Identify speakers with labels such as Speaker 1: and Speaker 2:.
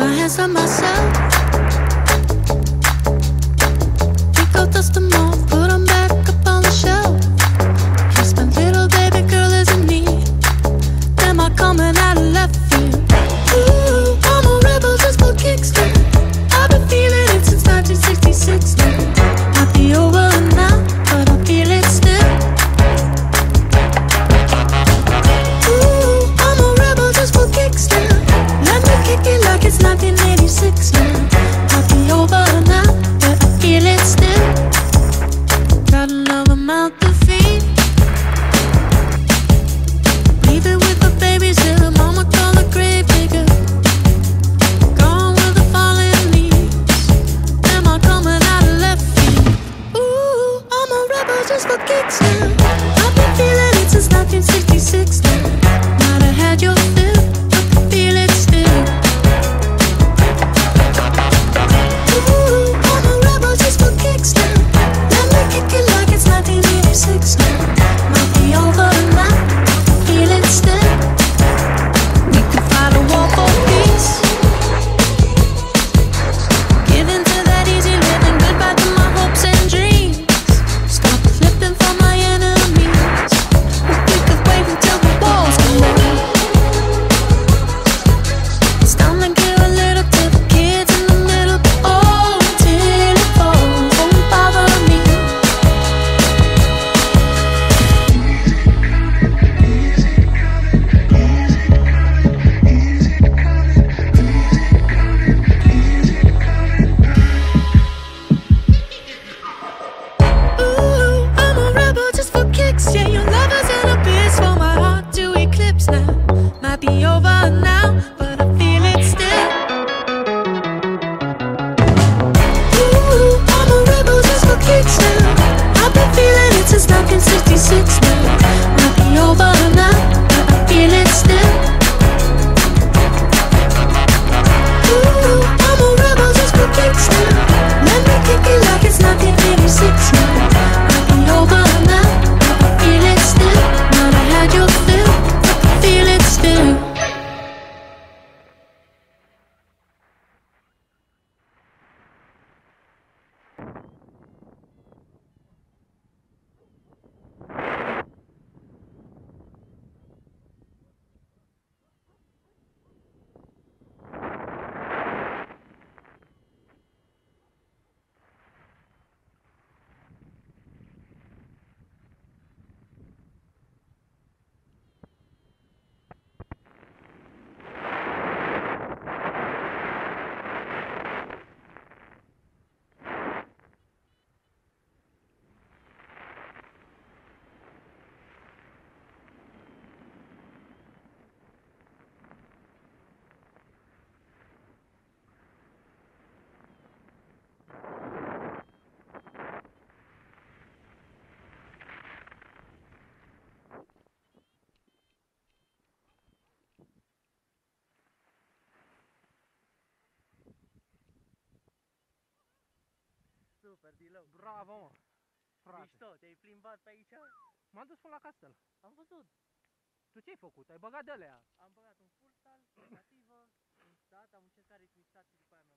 Speaker 1: my hands on myself. Go off, back up on the shelf. My little baby girl is need. Am I coming out? knows what gets. Next
Speaker 2: Super, Dilău.
Speaker 3: Bravo, mă. Frate.
Speaker 2: Mișto, te-ai plimbat pe aici?
Speaker 3: M-am dus până la castel.
Speaker 2: Am văzut.
Speaker 3: Tu ce-ai făcut? Ai băgat de alea?
Speaker 2: Am băgat un fursal, negativă, un stat, am încercat retwistat și după aia